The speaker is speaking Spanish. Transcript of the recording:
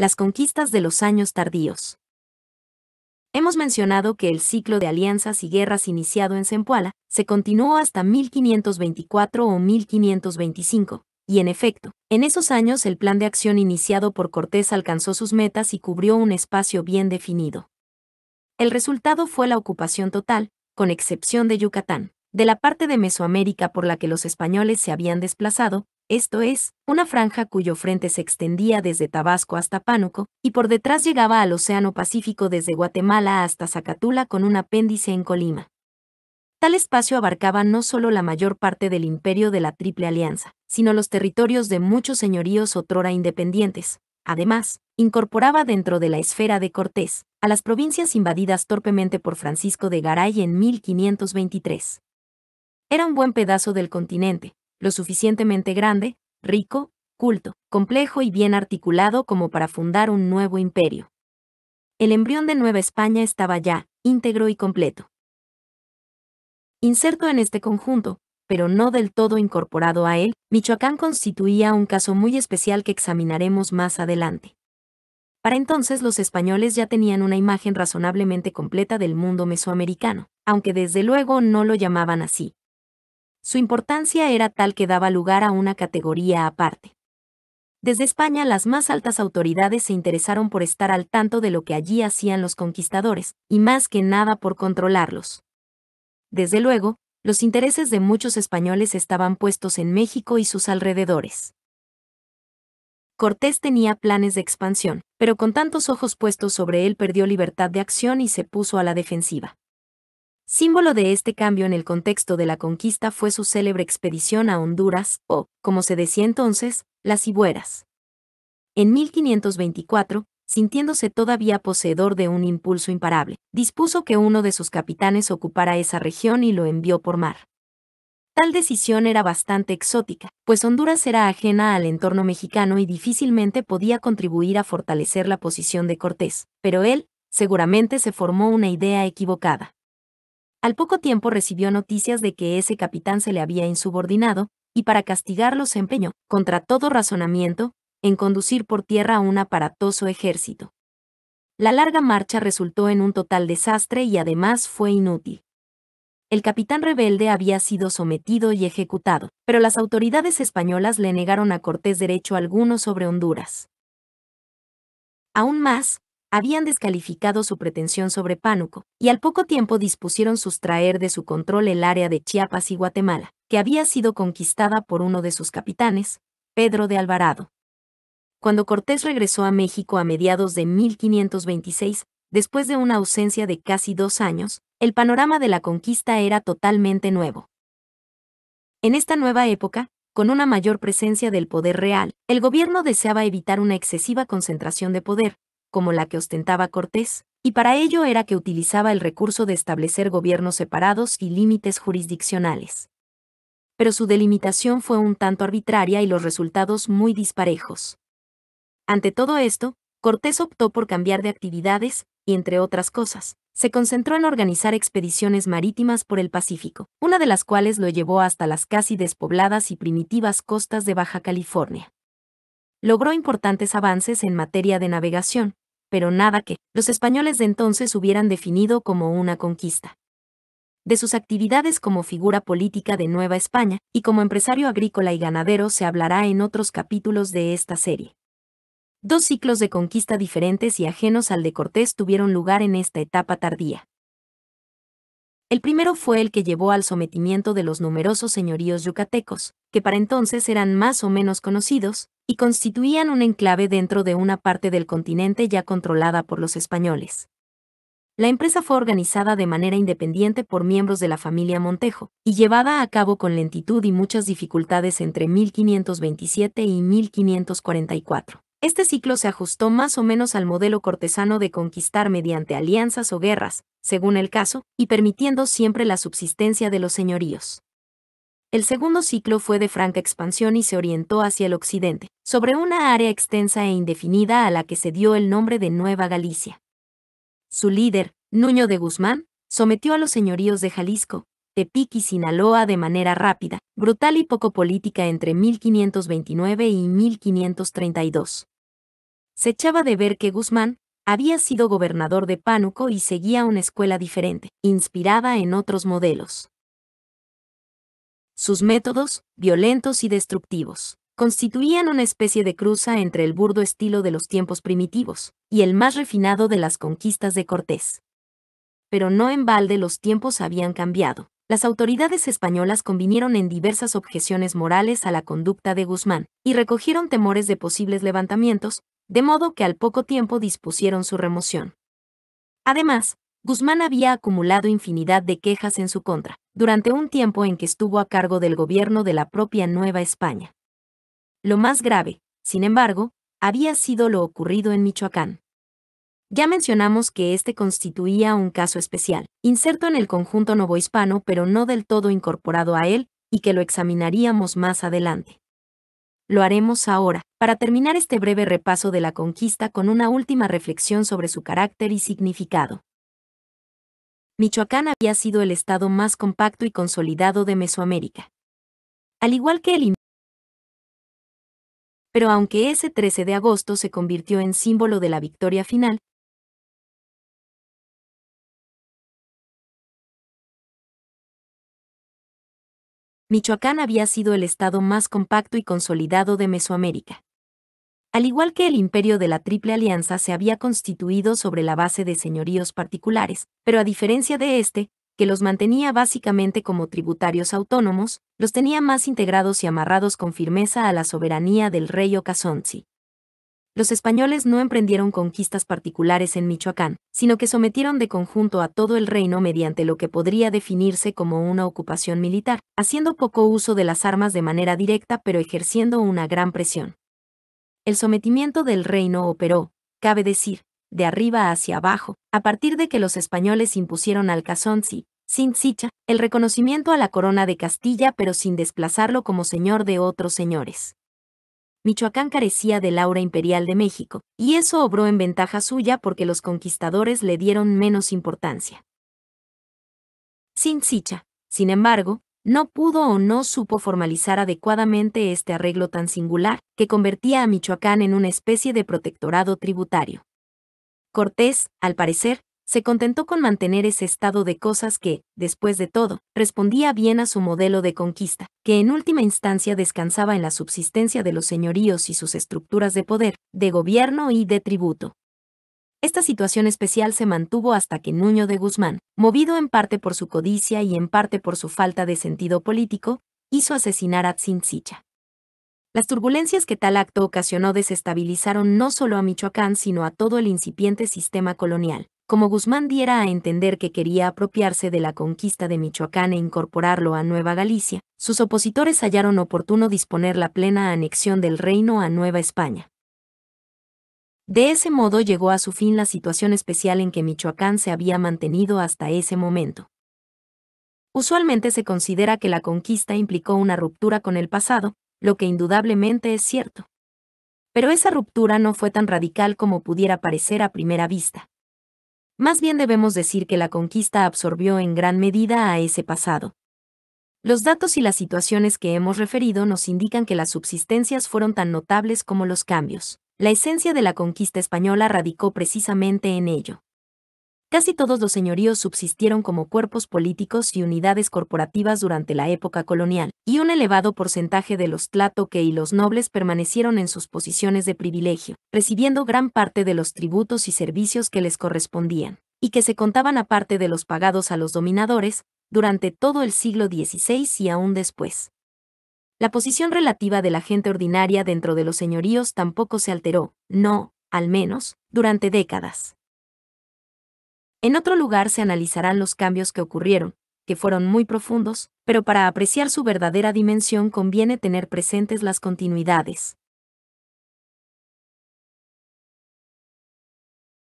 Las conquistas de los años tardíos. Hemos mencionado que el ciclo de alianzas y guerras iniciado en Zempoala se continuó hasta 1524 o 1525, y en efecto, en esos años el plan de acción iniciado por Cortés alcanzó sus metas y cubrió un espacio bien definido. El resultado fue la ocupación total, con excepción de Yucatán, de la parte de Mesoamérica por la que los españoles se habían desplazado, esto es, una franja cuyo frente se extendía desde Tabasco hasta Pánuco, y por detrás llegaba al Océano Pacífico desde Guatemala hasta Zacatula con un apéndice en Colima. Tal espacio abarcaba no solo la mayor parte del imperio de la Triple Alianza, sino los territorios de muchos señoríos otrora independientes. Además, incorporaba dentro de la esfera de Cortés a las provincias invadidas torpemente por Francisco de Garay en 1523. Era un buen pedazo del continente, lo suficientemente grande, rico, culto, complejo y bien articulado como para fundar un nuevo imperio. El embrión de Nueva España estaba ya, íntegro y completo. Inserto en este conjunto, pero no del todo incorporado a él, Michoacán constituía un caso muy especial que examinaremos más adelante. Para entonces los españoles ya tenían una imagen razonablemente completa del mundo mesoamericano, aunque desde luego no lo llamaban así. Su importancia era tal que daba lugar a una categoría aparte. Desde España las más altas autoridades se interesaron por estar al tanto de lo que allí hacían los conquistadores, y más que nada por controlarlos. Desde luego, los intereses de muchos españoles estaban puestos en México y sus alrededores. Cortés tenía planes de expansión, pero con tantos ojos puestos sobre él perdió libertad de acción y se puso a la defensiva. Símbolo de este cambio en el contexto de la conquista fue su célebre expedición a Honduras, o, como se decía entonces, las Cibueras. En 1524, sintiéndose todavía poseedor de un impulso imparable, dispuso que uno de sus capitanes ocupara esa región y lo envió por mar. Tal decisión era bastante exótica, pues Honduras era ajena al entorno mexicano y difícilmente podía contribuir a fortalecer la posición de Cortés, pero él, seguramente se formó una idea equivocada. Al poco tiempo recibió noticias de que ese capitán se le había insubordinado, y para castigarlo se empeñó, contra todo razonamiento, en conducir por tierra un aparatoso ejército. La larga marcha resultó en un total desastre y además fue inútil. El capitán rebelde había sido sometido y ejecutado, pero las autoridades españolas le negaron a Cortés derecho alguno sobre Honduras. Aún más, habían descalificado su pretensión sobre Pánuco, y al poco tiempo dispusieron sustraer de su control el área de Chiapas y Guatemala, que había sido conquistada por uno de sus capitanes, Pedro de Alvarado. Cuando Cortés regresó a México a mediados de 1526, después de una ausencia de casi dos años, el panorama de la conquista era totalmente nuevo. En esta nueva época, con una mayor presencia del poder real, el gobierno deseaba evitar una excesiva concentración de poder, como la que ostentaba Cortés, y para ello era que utilizaba el recurso de establecer gobiernos separados y límites jurisdiccionales. Pero su delimitación fue un tanto arbitraria y los resultados muy disparejos. Ante todo esto, Cortés optó por cambiar de actividades, y entre otras cosas, se concentró en organizar expediciones marítimas por el Pacífico, una de las cuales lo llevó hasta las casi despobladas y primitivas costas de Baja California. Logró importantes avances en materia de navegación, pero nada que los españoles de entonces hubieran definido como una conquista. De sus actividades como figura política de Nueva España y como empresario agrícola y ganadero se hablará en otros capítulos de esta serie. Dos ciclos de conquista diferentes y ajenos al de Cortés tuvieron lugar en esta etapa tardía. El primero fue el que llevó al sometimiento de los numerosos señoríos yucatecos, que para entonces eran más o menos conocidos, y constituían un enclave dentro de una parte del continente ya controlada por los españoles. La empresa fue organizada de manera independiente por miembros de la familia Montejo, y llevada a cabo con lentitud y muchas dificultades entre 1527 y 1544. Este ciclo se ajustó más o menos al modelo cortesano de conquistar mediante alianzas o guerras, según el caso, y permitiendo siempre la subsistencia de los señoríos. El segundo ciclo fue de franca expansión y se orientó hacia el occidente, sobre una área extensa e indefinida a la que se dio el nombre de Nueva Galicia. Su líder, Nuño de Guzmán, sometió a los señoríos de Jalisco, Tepic y Sinaloa de manera rápida, brutal y poco política entre 1529 y 1532. se echaba de ver que Guzmán había sido gobernador de Pánuco y seguía una escuela diferente, inspirada en otros modelos. Sus métodos, violentos y destructivos, constituían una especie de cruza entre el burdo estilo de los tiempos primitivos y el más refinado de las conquistas de Cortés. Pero no en balde los tiempos habían cambiado. Las autoridades españolas convinieron en diversas objeciones morales a la conducta de Guzmán y recogieron temores de posibles levantamientos, de modo que al poco tiempo dispusieron su remoción. Además, Guzmán había acumulado infinidad de quejas en su contra, durante un tiempo en que estuvo a cargo del gobierno de la propia Nueva España. Lo más grave, sin embargo, había sido lo ocurrido en Michoacán. Ya mencionamos que este constituía un caso especial, inserto en el conjunto novohispano pero no del todo incorporado a él, y que lo examinaríamos más adelante. Lo haremos ahora, para terminar este breve repaso de la conquista con una última reflexión sobre su carácter y significado. Michoacán había sido el estado más compacto y consolidado de Mesoamérica. Al igual que el pero aunque ese 13 de agosto se convirtió en símbolo de la victoria final, Michoacán había sido el estado más compacto y consolidado de Mesoamérica. Al igual que el imperio de la Triple Alianza se había constituido sobre la base de señoríos particulares, pero a diferencia de este, que los mantenía básicamente como tributarios autónomos, los tenía más integrados y amarrados con firmeza a la soberanía del rey Ocasonzi. Los españoles no emprendieron conquistas particulares en Michoacán, sino que sometieron de conjunto a todo el reino mediante lo que podría definirse como una ocupación militar, haciendo poco uso de las armas de manera directa pero ejerciendo una gran presión. El sometimiento del reino operó, cabe decir, de arriba hacia abajo, a partir de que los españoles impusieron al Casonzi, sin sicha, el reconocimiento a la corona de Castilla pero sin desplazarlo como señor de otros señores. Michoacán carecía del aura imperial de México, y eso obró en ventaja suya porque los conquistadores le dieron menos importancia. Sin sin embargo, no pudo o no supo formalizar adecuadamente este arreglo tan singular, que convertía a Michoacán en una especie de protectorado tributario. Cortés, al parecer, se contentó con mantener ese estado de cosas que, después de todo, respondía bien a su modelo de conquista, que en última instancia descansaba en la subsistencia de los señoríos y sus estructuras de poder, de gobierno y de tributo. Esta situación especial se mantuvo hasta que Nuño de Guzmán, movido en parte por su codicia y en parte por su falta de sentido político, hizo asesinar a Tzintzilcha. Las turbulencias que tal acto ocasionó desestabilizaron no solo a Michoacán sino a todo el incipiente sistema colonial. Como Guzmán diera a entender que quería apropiarse de la conquista de Michoacán e incorporarlo a Nueva Galicia, sus opositores hallaron oportuno disponer la plena anexión del reino a Nueva España. De ese modo llegó a su fin la situación especial en que Michoacán se había mantenido hasta ese momento. Usualmente se considera que la conquista implicó una ruptura con el pasado, lo que indudablemente es cierto. Pero esa ruptura no fue tan radical como pudiera parecer a primera vista. Más bien debemos decir que la conquista absorbió en gran medida a ese pasado. Los datos y las situaciones que hemos referido nos indican que las subsistencias fueron tan notables como los cambios. La esencia de la conquista española radicó precisamente en ello. Casi todos los señoríos subsistieron como cuerpos políticos y unidades corporativas durante la época colonial, y un elevado porcentaje de los tlatoque y los nobles permanecieron en sus posiciones de privilegio, recibiendo gran parte de los tributos y servicios que les correspondían, y que se contaban aparte de los pagados a los dominadores, durante todo el siglo XVI y aún después. La posición relativa de la gente ordinaria dentro de los señoríos tampoco se alteró, no, al menos, durante décadas. En otro lugar se analizarán los cambios que ocurrieron, que fueron muy profundos, pero para apreciar su verdadera dimensión conviene tener presentes las continuidades.